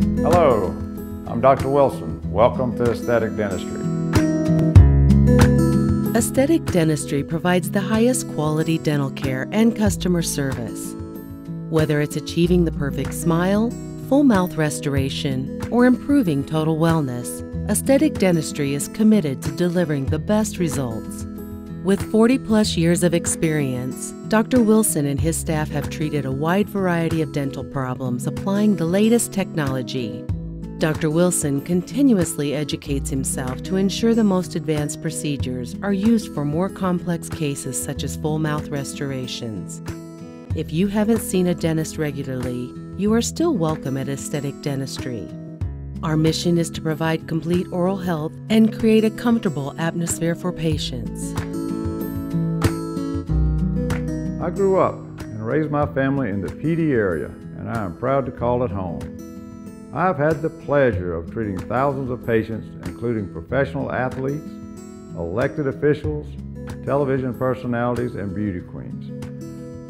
Hello, I'm Dr. Wilson. Welcome to Aesthetic Dentistry. Aesthetic Dentistry provides the highest quality dental care and customer service. Whether it's achieving the perfect smile, full mouth restoration, or improving total wellness, Aesthetic Dentistry is committed to delivering the best results. With 40 plus years of experience, Dr. Wilson and his staff have treated a wide variety of dental problems applying the latest technology. Dr. Wilson continuously educates himself to ensure the most advanced procedures are used for more complex cases such as full mouth restorations. If you haven't seen a dentist regularly, you are still welcome at Aesthetic Dentistry. Our mission is to provide complete oral health and create a comfortable atmosphere for patients. I grew up and raised my family in the Petey area, and I am proud to call it home. I have had the pleasure of treating thousands of patients, including professional athletes, elected officials, television personalities, and beauty queens.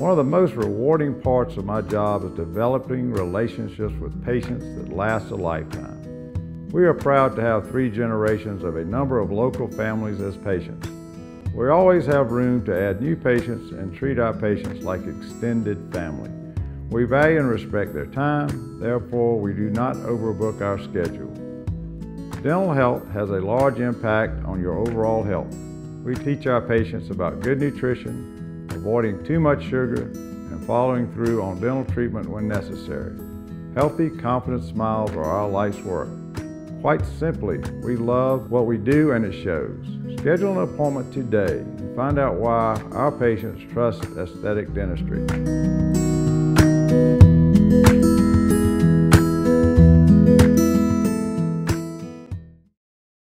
One of the most rewarding parts of my job is developing relationships with patients that last a lifetime. We are proud to have three generations of a number of local families as patients. We always have room to add new patients and treat our patients like extended family. We value and respect their time, therefore we do not overbook our schedule. Dental health has a large impact on your overall health. We teach our patients about good nutrition, avoiding too much sugar, and following through on dental treatment when necessary. Healthy, confident smiles are our life's work. Quite simply, we love what we do and it shows. Schedule an appointment today and find out why our patients trust aesthetic dentistry.